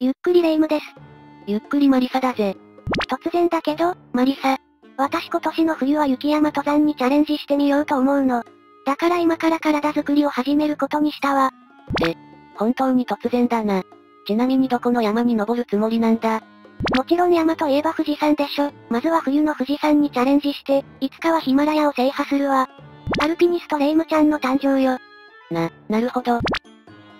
ゆっくりレ夢ムです。ゆっくりマリサだぜ。突然だけど、マリサ。私今年の冬は雪山登山にチャレンジしてみようと思うの。だから今から体作りを始めることにしたわ。え、本当に突然だな。ちなみにどこの山に登るつもりなんだ？もちろん山といえば富士山でしょ。まずは冬の富士山にチャレンジして、いつかはヒマラヤを制覇するわ。アルピニストレイムちゃんの誕生よ。な、なるほど。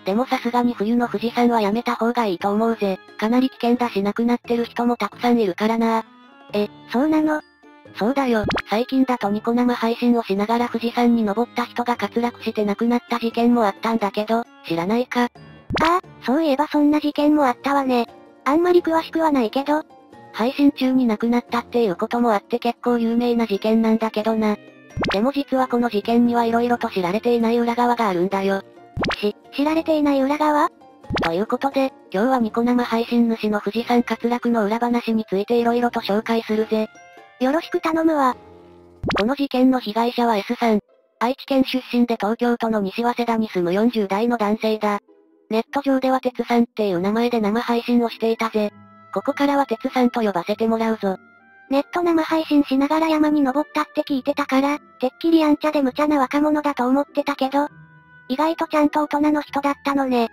でもさすがに冬の富士山はやめた方がいいと思うぜ。かなり危険だし亡くなってる人もたくさんいるからな。え、そうなの？そうだよ。最近だとニコ生配信をしながら富士山に登った人が滑落して亡くなった事件もあったんだけど、知らないか？ああ、そういえばそんな事件もあったわね。あんまり詳しくはないけど。配信中に亡くなったっていうこともあって結構有名な事件なんだけどな。でも実はこの事件には色々と知られていない裏側があるんだよ。し、知られていない裏側？ということで、今日はニコ生配信主の富士山滑落の裏話について色々と紹介するぜ。よろしく頼むわ。この事件の被害者は S さん。愛知県出身で東京都の西早稲田に住む40代の男性だ。ネット上では鉄さんっていう名前で生配信をしていたぜ。ここからは鉄さんと呼ばせてもらうぞ。ネット生配信しながら山に登ったって聞いてたから、てっきりやんちゃで無茶な若者だと思ってたけど、意外とちゃんと大人の人だったのね。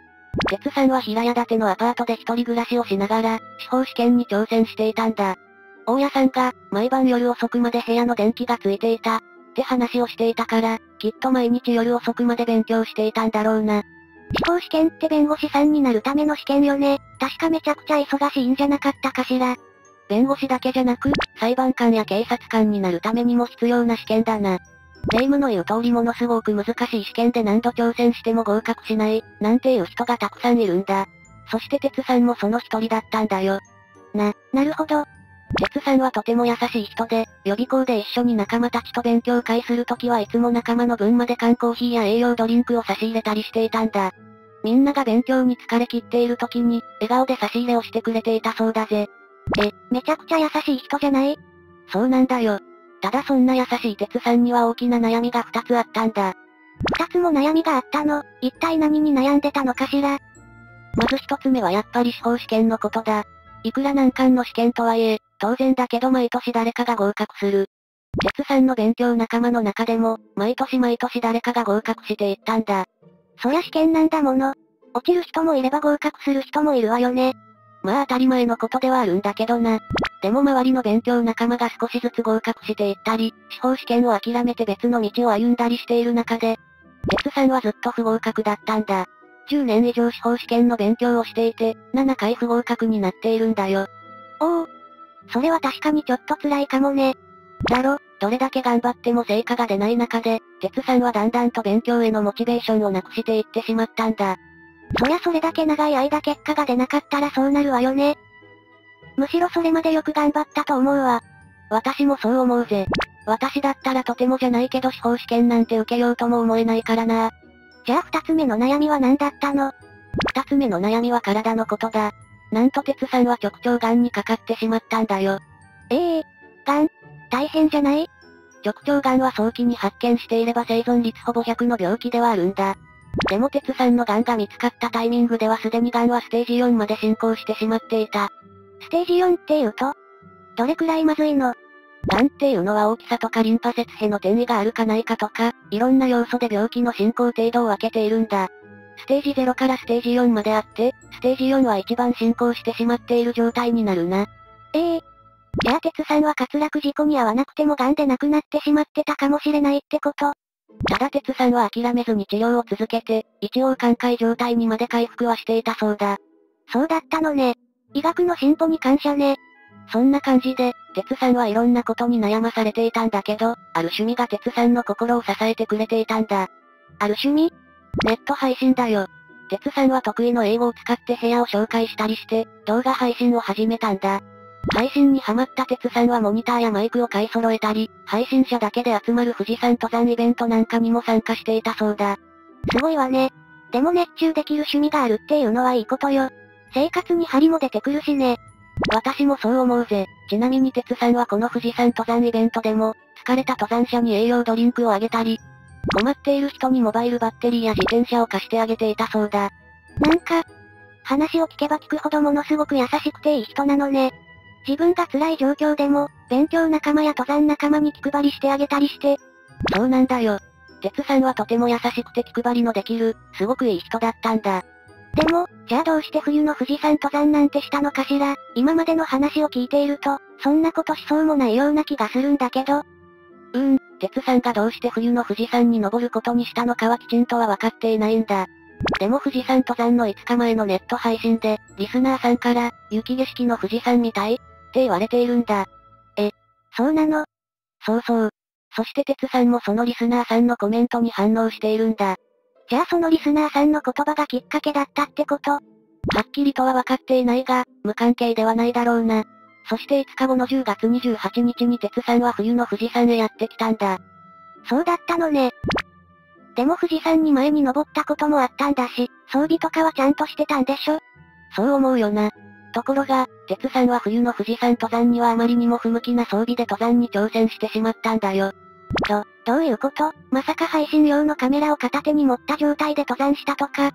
鉄さんは平屋建てのアパートで一人暮らしをしながら、司法試験に挑戦していたんだ。大家さんが、毎晩夜遅くまで部屋の電気がついていた、って話をしていたから、きっと毎日夜遅くまで勉強していたんだろうな。司法試験って弁護士さんになるための試験よね。確かめちゃくちゃ忙しいんじゃなかったかしら。弁護士だけじゃなく、裁判官や警察官になるためにも必要な試験だな。霊夢の言う通りものすごく難しい試験で何度挑戦しても合格しない、なんていう人がたくさんいるんだ。そして鉄さんもその一人だったんだよ。な、なるほど。鉄さんはとても優しい人で、予備校で一緒に仲間たちと勉強会するときはいつも仲間の分まで缶コーヒーや栄養ドリンクを差し入れたりしていたんだ。みんなが勉強に疲れ切っている時に、笑顔で差し入れをしてくれていたそうだぜ。え、めちゃくちゃ優しい人じゃない？そうなんだよ。ただそんな優しい鉄さんには大きな悩みが二つあったんだ。二つも悩みがあったの一体何に悩んでたのかしらまず一つ目はやっぱり司法試験のことだ。いくら難関の試験とはいえ、当然だけど毎年誰かが合格する。鉄さんの勉強仲間の中でも、毎年毎年誰かが合格していったんだ。そりゃ試験なんだもの。落ちる人もいれば合格する人もいるわよね。まあ当たり前のことではあるんだけどな。でも周りの勉強仲間が少しずつ合格していったり、司法試験を諦めて別の道を歩んだりしている中で、鉄さんはずっと不合格だったんだ。10年以上司法試験の勉強をしていて、7回不合格になっているんだよ。おお。それは確かにちょっと辛いかもね。だろ、どれだけ頑張っても成果が出ない中で、鉄さんはだんだんと勉強へのモチベーションをなくしていってしまったんだ。そりゃそれだけ長い間結果が出なかったらそうなるわよね。むしろそれまでよく頑張ったと思うわ。私もそう思うぜ。私だったらとてもじゃないけど司法試験なんて受けようとも思えないからな。じゃあ二つ目の悩みは何だったの？二つ目の悩みは体のことだ。なんと鉄さんは直腸癌にかかってしまったんだよ。ええー、癌？大変じゃない？直腸癌は早期に発見していれば生存率ほぼ100の病気ではあるんだ。でも鉄さんの癌が見つかったタイミングではすでに癌はステージ4まで進行してしまっていた。ステージ4って言うとどれくらいまずいの？癌っていうのは大きさとかリンパ節への転移があるかないかとか、いろんな要素で病気の進行程度を分けているんだ。ステージ0からステージ4まであって、ステージ4は一番進行してしまっている状態になるな。ええー、じゃあ鉄さんは滑落事故に遭わなくても癌で亡くなってしまってたかもしれないってことただ鉄さんは諦めずに治療を続けて、一応寛解状態にまで回復はしていたそうだ。そうだったのね。医学の進歩に感謝ね。そんな感じで、鉄さんはいろんなことに悩まされていたんだけど、ある趣味が鉄さんの心を支えてくれていたんだ。ある趣味？ネット配信だよ。鉄さんは得意の英語を使って部屋を紹介したりして、動画配信を始めたんだ。配信にハマった鉄さんはモニターやマイクを買い揃えたり、配信者だけで集まる富士山登山イベントなんかにも参加していたそうだ。すごいわね。でも熱中できる趣味があるっていうのはいいことよ。生活に張りも出てくるしね。私もそう思うぜ。ちなみに鉄さんはこの富士山登山イベントでも、疲れた登山者に栄養ドリンクをあげたり、困っている人にモバイルバッテリーや自転車を貸してあげていたそうだ。なんか、話を聞けば聞くほどものすごく優しくていい人なのね。自分が辛い状況でも、勉強仲間や登山仲間に気配りしてあげたりして。そうなんだよ。鉄さんはとても優しくて気配りのできる、すごくいい人だったんだ。でも、じゃあどうして冬の富士山登山なんてしたのかしら今までの話を聞いていると、そんなことしそうもないような気がするんだけど。うーん、鉄さんがどうして冬の富士山に登ることにしたのかはきちんとは分かっていないんだ。でも富士山登山の5日前のネット配信で、リスナーさんから、雪景色の富士山みたいって言われているんだ。え、そうなの？そうそう。そして鉄さんもそのリスナーさんのコメントに反応しているんだ。じゃあそのリスナーさんの言葉がきっかけだったってことはっきりとは分かっていないが、無関係ではないだろうな。そして5日後の10月28日に鉄さんは冬の富士山へやってきたんだ。そうだったのね。でも富士山に前に登ったこともあったんだし、装備とかはちゃんとしてたんでしょ？そう思うよな。ところが、鉄さんは冬の富士山登山にはあまりにも不向きな装備で登山に挑戦してしまったんだよ。ど、どういうこと？まさか配信用のカメラを片手に持った状態で登山したとか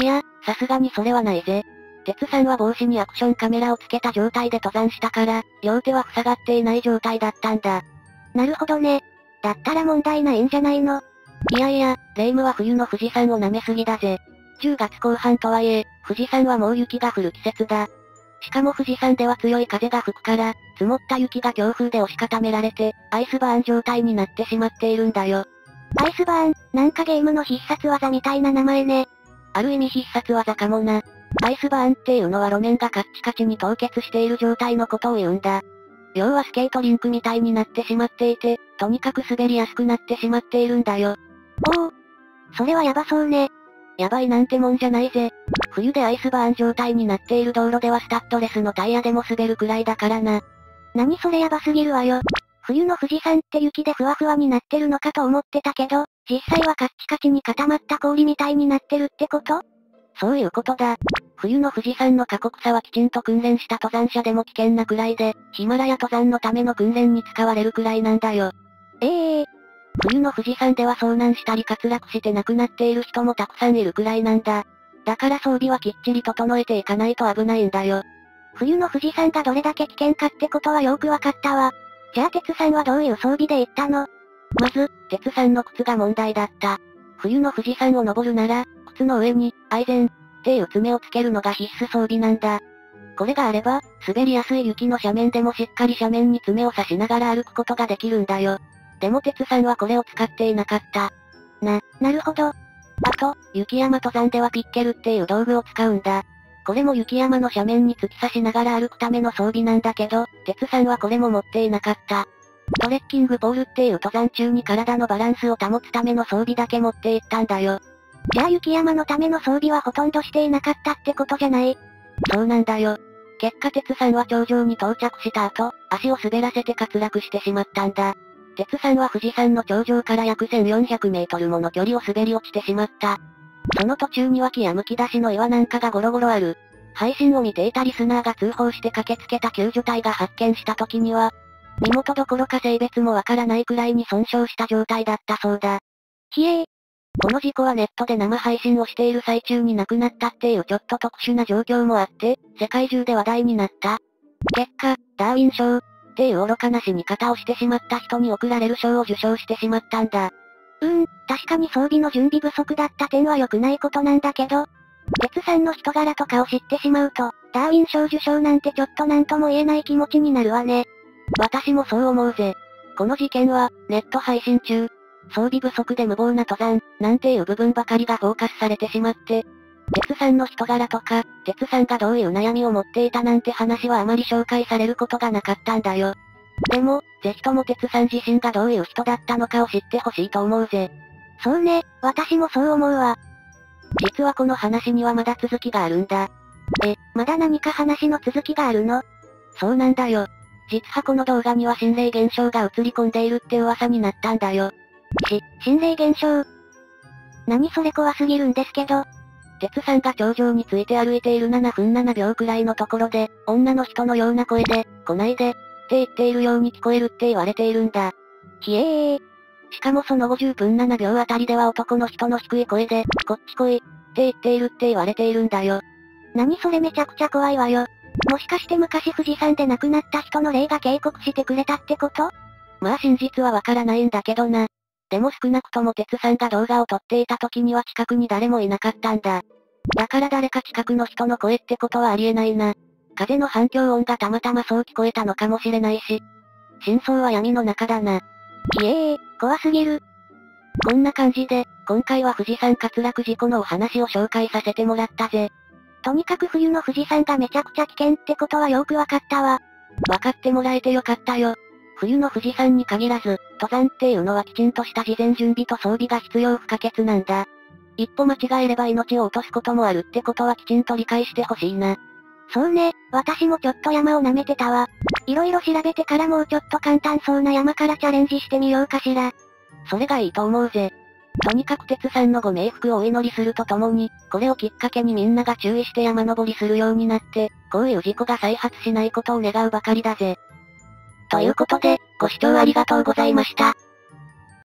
いや、さすがにそれはないぜ。鉄さんは帽子にアクションカメラをつけた状態で登山したから、両手は塞がっていない状態だったんだ。なるほどね。だったら問題ないんじゃないの？いやいや、レイムは冬の富士山を舐めすぎだぜ。10月後半とはいえ、富士山はもう雪が降る季節だ。しかも富士山では強い風が吹くから、積もった雪が強風で押し固められて、アイスバーン状態になってしまっているんだよ。アイスバーン、なんかゲームの必殺技みたいな名前ね。ある意味必殺技かもな。アイスバーンっていうのは路面がカッチカチに凍結している状態のことを言うんだ。要はスケートリンクみたいになってしまっていて、とにかく滑りやすくなってしまっているんだよ。おお。それはやばそうね。やばいなんてもんじゃないぜ。冬でアイスバーン状態になっている道路ではスタッドレスのタイヤでも滑るくらいだからな。何それやばすぎるわよ。冬の富士山って雪でふわふわになってるのかと思ってたけど、実際はカッチカチに固まった氷みたいになってるってこと？そういうことだ。冬の富士山の過酷さはきちんと訓練した登山者でも危険なくらいで、ヒマラヤ登山のための訓練に使われるくらいなんだよ。ええー、冬の富士山では遭難したり滑落して亡くなっている人もたくさんいるくらいなんだ。だから装備はきっちり整えていかないと危ないんだよ。冬の富士山がどれだけ危険かってことはよくわかったわ。じゃあ鉄さんはどういう装備で行ったの？まず、鉄さんの靴が問題だった。冬の富士山を登るなら、靴の上に、アイゼン、っていう爪をつけるのが必須装備なんだ。これがあれば、滑りやすい雪の斜面でもしっかり斜面に爪を刺しながら歩くことができるんだよ。でも鉄さんはこれを使っていなかった。な、なるほど。と、雪山登山ではピッケルっていう道具を使うんだ。これも雪山の斜面に突き刺しながら歩くための装備なんだけど、鉄さんはこれも持っていなかった。トレッキングポールっていう登山中に体のバランスを保つための装備だけ持っていったんだよ。じゃあ雪山のための装備はほとんどしていなかったってことじゃない？そうなんだよ。結果鉄さんは頂上に到着した後、足を滑らせて滑落してしまったんだ。鉄さんは富士山の頂上から約1400メートルもの距離を滑り落ちてしまった。その途中には木や剥き出しの岩なんかがゴロゴロある。配信を見ていたリスナーが通報して駆けつけた救助隊が発見した時には、身元どころか性別もわからないくらいに損傷した状態だったそうだ。ひえー。この事故はネットで生配信をしている最中に亡くなったっていうちょっと特殊な状況もあって、世界中で話題になった。結果、ダーウィン賞、っていう愚かな死に方をしてしまった人に贈られる賞を受賞してしまったんだ。うーん、確かに装備の準備不足だった点は良くないことなんだけど、鉄さんの人柄とかを知ってしまうと、ダーウィン賞受賞なんてちょっとなんとも言えない気持ちになるわね。私もそう思うぜ。この事件は、ネット配信中、装備不足で無謀な登山、なんていう部分ばかりがフォーカスされてしまって、鉄さんの人柄とか、鉄さんがどういう悩みを持っていたなんて話はあまり紹介されることがなかったんだよ。でも、ぜひとも鉄さん自身がどういう人だったのかを知ってほしいと思うぜ。そうね、私もそう思うわ。実はこの話にはまだ続きがあるんだ。え、まだ何か話の続きがあるの？そうなんだよ。実はこの動画には心霊現象が映り込んでいるって噂になったんだよ。し、心霊現象？何それ怖すぎるんですけど。鉄さんが頂上について歩いている7分7秒くらいのところで、女の人のような声で、来ないで、って言っているように聞こえるって言われているんだ。ひえー。しかもその50分7秒あたりでは男の人の低い声で、こっち来い、って言っているって言われているんだよ。何それめちゃくちゃ怖いわよ。もしかして昔富士山で亡くなった人の霊が警告してくれたってこと？まあ真実はわからないんだけどな。でも少なくとも鉄さんが動画を撮っていた時には近くに誰もいなかったんだ。だから誰か近くの人の声ってことはありえないな。風の反響音がたまたまそう聞こえたのかもしれないし。真相は闇の中だな。ひえー、怖すぎる。こんな感じで、今回は富士山滑落事故のお話を紹介させてもらったぜ。とにかく冬の富士山がめちゃくちゃ危険ってことはよくわかったわ。わかってもらえてよかったよ。冬の富士山に限らず、登山っていうのはきちんとした事前準備と装備が必要不可欠なんだ。一歩間違えれば命を落とすこともあるってことはきちんと理解してほしいな。そうね、私もちょっと山を舐めてたわ。色々調べてからもうちょっと簡単そうな山からチャレンジしてみようかしら。それがいいと思うぜ。とにかく鉄さんのご冥福をお祈りするとともに、これをきっかけにみんなが注意して山登りするようになって、こういう事故が再発しないことを願うばかりだぜ。ということで、ご視聴ありがとうございました。